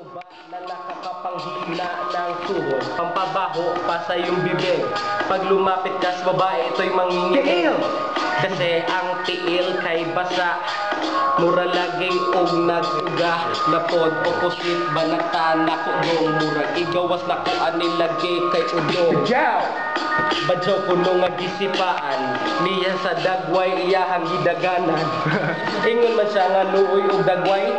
Ako ba na nakakapanghina ng tuhod? Pampabaho pa sa iyong bibig. Pag lumapit ka sa babae, ito'y mangingil. Kasi ang tiil kay basa. Mura lagi og naguga na pod opposite banata na ko murag igawas na ko ani lagi kay udong. Ciao! Badyaw ko nung nga gisipaan Niya sa dagway iyahang gidaganan Ingon man siya nga luoy og dagway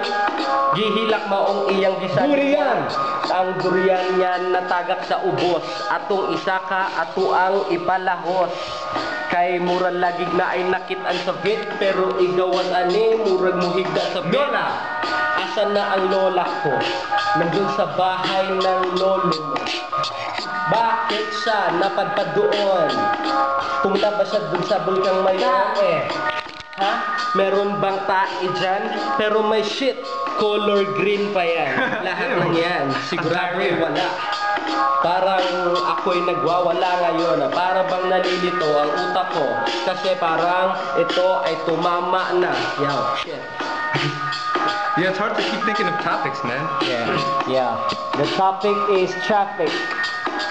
Gihilak maong iyang gisan Durian! Ang durian niya natagak sa ubos Atong isaka ato ang ipalahos Kay murag lagig na ay nakitaan sa vet Pero igawas ani murag muhigda sa vet Lola! Asan na ang lola ko? Nandun sa bahay ng lolo mo bakit siya napadpad doon? Pumunta ba siya dun sa bulkang mayon? Eh, Ha? Meron bang tae dyan? Pero may shit. Color green pa yan. Lahat ng yan. Sigurado wala. Parang ako'y nagwawala ngayon. Para bang nalilito ang utak ko. Kasi parang ito ay tumama na. Yaw, shit. yeah, it's hard to keep thinking of topics, man. Yeah, yeah. The topic is traffic.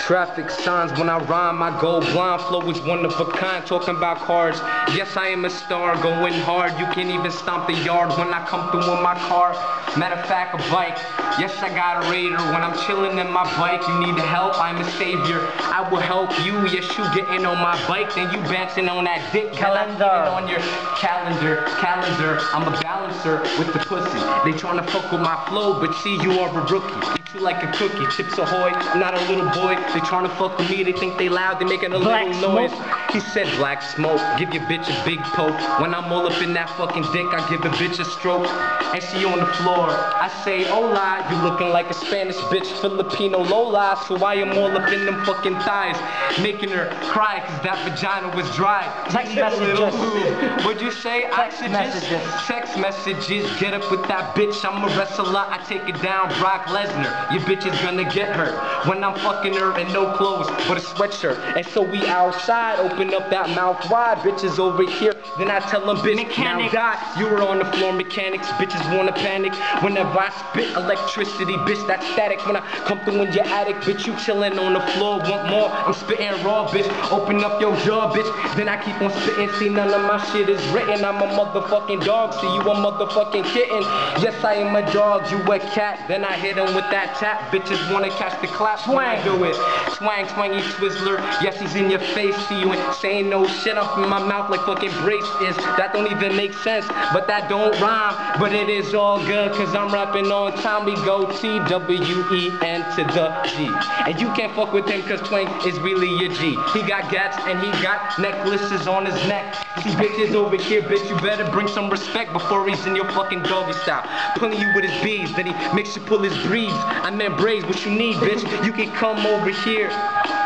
Traffic signs when I rhyme, I go blind. Flow is one of a kind. Talking about cars. Yes, I am a star, going hard. You can't even stomp the yard when I come through in my car. Matter of fact, a bike. Yes, I got a Raider. When I'm chilling in my bike, you need to help. I'm a savior. I will help you. Yes, you getting on my bike, then you bouncing on that dick. Calendar. on your calendar. Calendar. I'm a balancer with the pussy. They tryna fuck with my flow, but see, you are a rookie. Like a cookie. Chips Ahoy. I'm not a little boy. They tryna fuck with me. They think they loud. They making a Black little noise. smoke. He said black smoke. Give your bitch a big poke. When I'm all up in that fucking dick, I give a bitch a stroke. And she on the floor. I say, hola, you looking like a Spanish bitch, Filipino Lola. So why I am all up in them fucking thighs. Making her cry cause that vagina was dry. Text messages. What'd you say? Text Oxygen? messages. Text messages. Get up with that bitch. I'm a wrestler. I take it down. Brock Lesnar. Your bitch is gonna get hurt when I'm fucking her in no clothes but a sweatshirt. And so we outside. Open up that mouth wide. Bitches over here. Then I tell them, bitch, Mechanic. now die. You were on the floor. Mechanics. Bitches wanna panic whenever I spit electricity. Bitch, that's static. When I come through in your attic, bitch, you chilling on the floor. Want more? I'm spitting raw, bitch. Open up your jaw, bitch. Then I keep on spitting. See, none of my shit is written. I'm a motherfucking dog. See, you a motherfucking kitten. Yes, I am a dog. You a cat. Then I hit him with that tap. Bitches wanna catch the clap. When I do it. Swang, swangy Twizzler. Yes, he's in your face. See you ain't saying no shit off in my mouth like fucking braces. That don't even make sense. But that don't rhyme. But it is all good. Cause I'm rapping on time. We go T W E N to the G. And you can't fuck with him cause Twink is really your G. He got gats and he got necklaces on his neck. See bitches over here, bitch, you better bring some respect before he's in your fucking doggy style. Pulling you with his beads, then he makes you pull his breeds. I meant braids, what you need, bitch. You can come over here.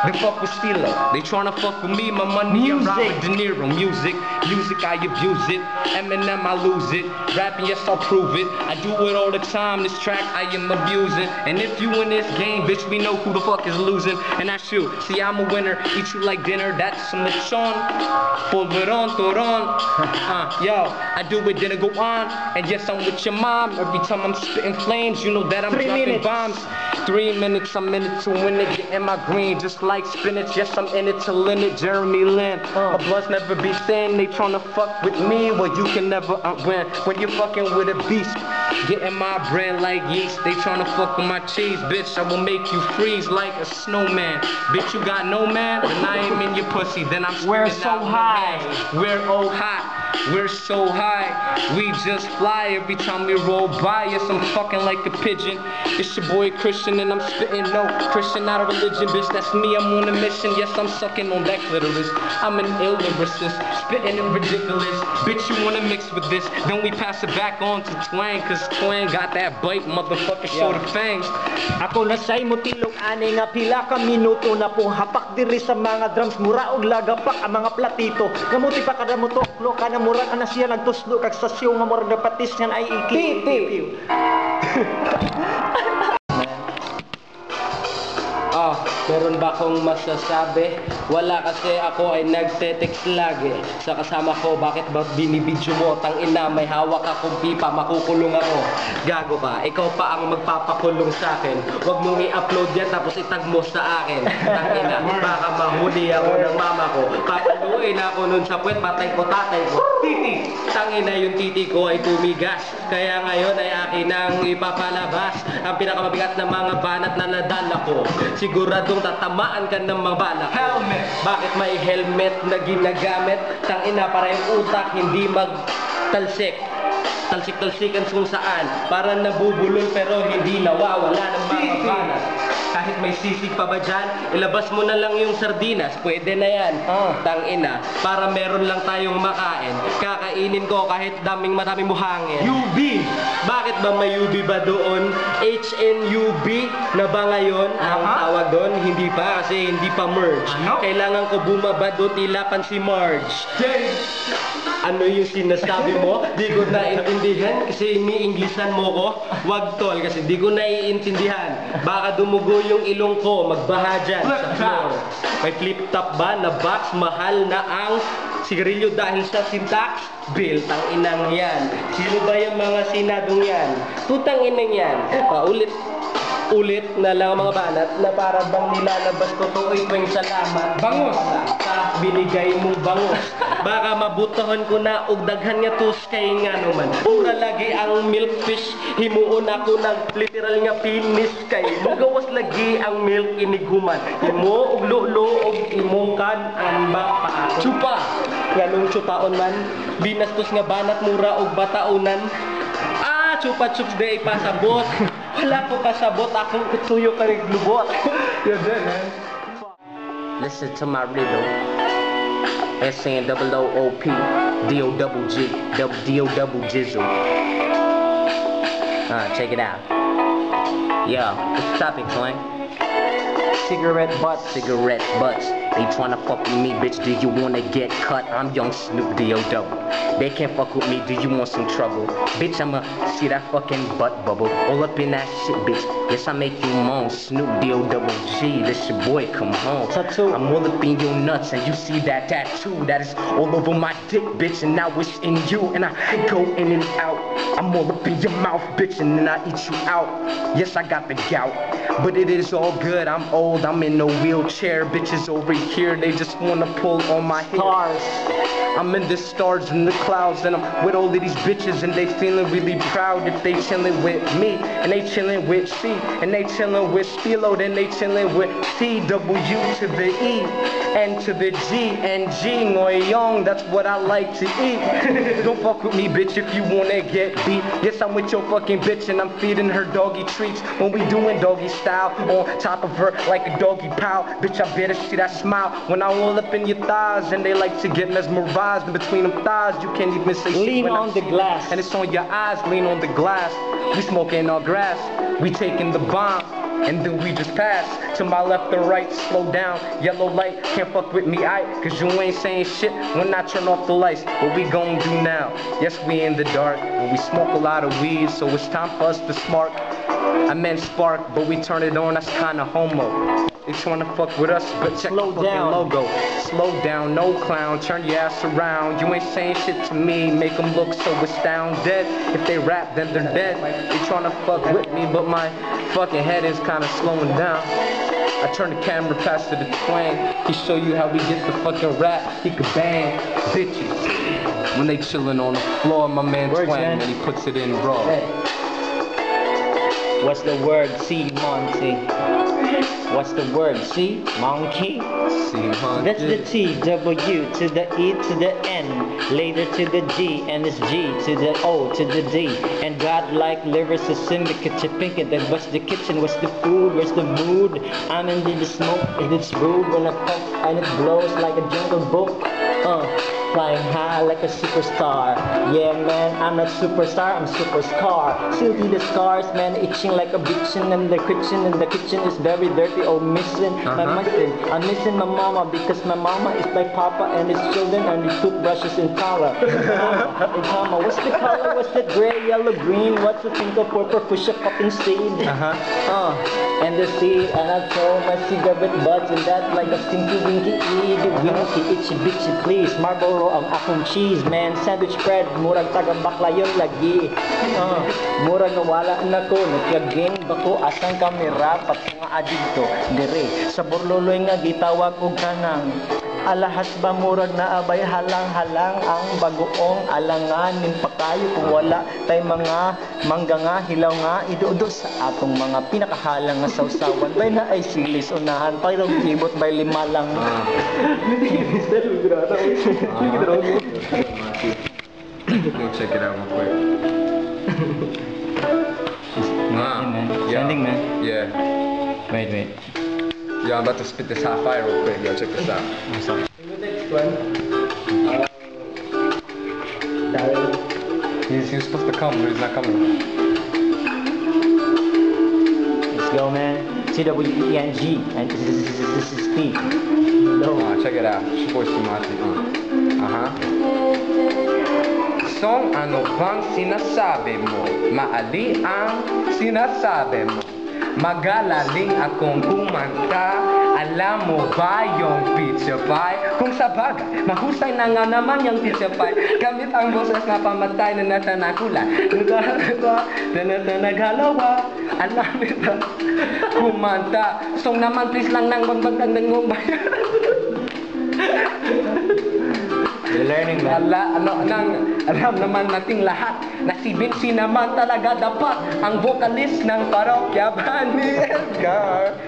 Then fuck with Stilo. They tryna fuck with me, my money, I'm Robert De Niro. Music, music, I abuse it. Eminem, I lose it. Rapping, yes, I'll prove it. I do it all the time. This track, I am abusing. And if you win this game, bitch, we know who the fuck is losing. And that's you. See, I'm a winner. Eat you like dinner. That's some lechon. Polvoron, toron. Uh, yo, I do it, then it go on. And yes, I'm with your mom. Every time I'm spitting flames, you know that I'm Three dropping minutes. bombs. Three minutes, I'm in it to win it, getting my green, just like spinach. Yes, I'm in it to win it, Jeremy Lin. My bloods never be thin, they tryna fuck with me, well you can never win when you're fucking with a beast. Getting my bread like yeast, they tryna fuck with my cheese, bitch. I will make you freeze like a snowman. Bitch, you got no man, then I am in your pussy, then I'm We're so high. We're oh hot. We're so high, we just fly every time we roll by. Yes, I'm fucking like a pigeon. It's your boy Christian, and I'm spitting no Christian, not a religion, bitch. That's me, I'm on a mission. Yes, I'm sucking on that clitoris. I'm an ill lyricist, spitting and ridiculous. Bitch, you wanna mix with this? Then we pass it back on to Twang, cause Twang got that bite, motherfucker, show the fangs. Ako na say mo tilog ani nga pila ka minuto na po hapak diri sa mga drums mura og lagapak ang mga platito kamuti pa kada mo tuklo kana mura ka na siya nagtuslo kag sasyo nga mura na patis nga ay iki Meron ba akong masasabi? Wala kasi ako ay nagte-text lagi Sa kasama ko, bakit ba binibidyo mo? Tang ina, may hawak akong pipa, makukulong ako. Gago ka, ikaw pa ang magpapakulong sa akin. Huwag mong i-upload yan tapos itag mo sa akin. Tang ina, baka mahuli ako ng mama ko. Papaluin ako nun sa puwet, patay ko tatay ko. Titi! Tangina yung titi ko ay tumigas. Kaya ngayon ay akin ang ipapalabas. Ang pinakamabigat na mga banat na nadala ko Siguradong tatamaan ka ng mga balak ko. Helmet. Bakit may helmet na ginagamit? Tangina para yung utak hindi magtalsik Talsik-talsikan kung saan Para nabubulol pero hindi nawawala ng mga Sisig. Kahit may sisig pa ba dyan, ilabas mo na lang yung sardinas, pwede na yan. Ah. Tangina, para meron lang tayong makain. Kakainin ko kahit daming maraming buhangin. UB. Bakit ba may UB ba doon? HNUB na ba ngayon ang Aha. tawag doon? Hindi pa kasi hindi pa merge. Ano? Kailangan ko bumaba doon ilapan si Marge. J. Ano yung sinasabi mo? Di ko naiintindihan kasi ini-Englishan mo ko. Wag tol kasi di ko naiintindihan. Baka dumugo yung ilong ko, magbaha dyan sa floor. May flip top ba na box? Mahal na ang sigarilyo dahil sa syntax? Bill, tang inang yan. Sino ba yung mga sinadong yan? Tutang inang yan. Paulit ulit na lang ang mga banat na para bang nilalabas ko to ay salamat Bangus. sa binigay mong bangus baka mabutahon ko na og daghan nga tus kay nga naman ura lagi ang milkfish himuon ako ng literal nga pinis kay mugawas lagi ang milk iniguman himo og lulo og imong kan amba pa ako Chupa. Ganong chutaon man binastos nga banat mura og bataunan Ah, chupa chups day pasabot. Wala ko kasabot, akong kutuyo ka rin lubot. You're dead, man. Listen to my riddle. S-N double O O P D O double G D O double Jizzle. Uh, check it out. Yo, what's the topic? Cigarette butts. Cigarette butts. They tryna fuck with me, bitch. Do you wanna get cut? I'm young Snoop D O double. They can't fuck with me. Do you want some trouble? Bitch, I'ma see that fucking butt bubble. All up in that shit, bitch. Yes, I make you moan. Snoop D O double G. This your boy, come home. Tattoo. I'm all up in your nuts, and you see that tattoo that is all over my dick, bitch. And now it's in you, and I go in and out. I'm all up in your mouth, bitch, and then I eat you out. Yes, I got the gout, but it is all good. I'm old, I'm in a wheelchair. Bitches over here, they just wanna pull on my hair. Stars. I'm in the stars and the clouds and I'm with all of these bitches and they feeling really proud if they chillin' with me and they chillin' with C and they chillin' with Stilo then they chillin' with T W to the E and to the G and G Ngoy Young that's what I like to eat. Don't fuck with me bitch if you wanna get beat. Yes I'm with your fucking bitch and I'm feeding her doggy treats. When we doing doggy style on top of her like a doggy pal bitch I better see that smile when I roll up in your thighs and they like to get mesmerized in between them thighs you can't even say Lean I'm on the glass. and it's on your eyes lean on the glass. We smoking our grass. We taking the bomb and then we just pass. To my left or right slow down. Yellow light can't fuck with me I cause you ain't saying shit when I turn off the lights. What we gon' do now? Yes we in the dark. But we smoke a lot of weed so it's time for us to spark. I meant spark but we turn it on. That's kinda homo they tryna fuck with us, but check Slow the fucking down. logo. Slow down, no clown, turn your ass around. You ain't saying shit to me, make them look so astounded. If they rap, then they're dead. They tryna fuck with me, but my fucking head is kinda slowing down. I turn the camera past to the twang. He show you how we get the fucking rap. He could bang bitches. When they chillin' on the floor, my man Words, twang, man. and he puts it in raw. What's the word? C, Monty. What's the word? C, monkey. See, huh? That's the T, W to the E to the N, later to the G, and it's G to the O to the D. And godlike lyrics, a syndicate, you think it, then what's the kitchen, what's the food, where's the mood? I'm into the smoke, and it's rude when I puff, and it blows like a jungle book. Uh, Flying high like a superstar. Yeah, man, I'm not superstar, I'm super scar. Still see the scars, man, itching like a bitchin' in the kitchen. And the kitchen is very dirty, oh, missing my Uh-huh. missing. I'm missing my mama because my mama is like papa and his children and his toothbrushes in color. Hey, mama, what's the color? What's the gray, yellow, green? What's the pink of purple? Push a fucking seed. Uh-huh. Uh, and the seed, and I throw my cigarette butts and that's like a stinky winky itty winky itchy bitchy please Marlboro ang akong cheese man. Sandwich bread murag taga bakla yun lagi. Uh, murag nawala na ko nagkaging bako asang kamera pat nga adito. Dire sa burloloy nga gitawag og kanang Alahas ba murag na abay halang-halang ang bagoong alanganin pa kayo kung wala tay mga mangga nga hilaw nga idudo sa atong mga pinakahalang nga sausawan bay na ay silis unahan pero gibot bay lima lang Go check it out real quick. Nah, yeah. Sending, man. Yeah. wait wait Yeah, I'm about to spit this hot fire real quick. Yo, check this out. next one. He's, he was supposed to come, but he's not coming. let's go man T-W-E-N-G, and this is, this is, this is P Hello. Uh, check it out. It's your boy Sumati. Uh. Uh-huh. Song ano bang sinasabi mo? Maali ang sinasabi mo. Magalaling akong kumanta. Alam mo ba yung pizza pie? Kung sa bagay, mahusay na nga naman yung pizza pie. Gamit ang boses na pamatay na natanakula Na natanagalawa Alam nito Kumanta. Song naman please lang nang magbagdag ng ngumbayan you're learning man Ala, ano, nang, alam naman nating lahat na si Vinci naman talaga dapat ang vocalist ng parokya ba ni Edgar?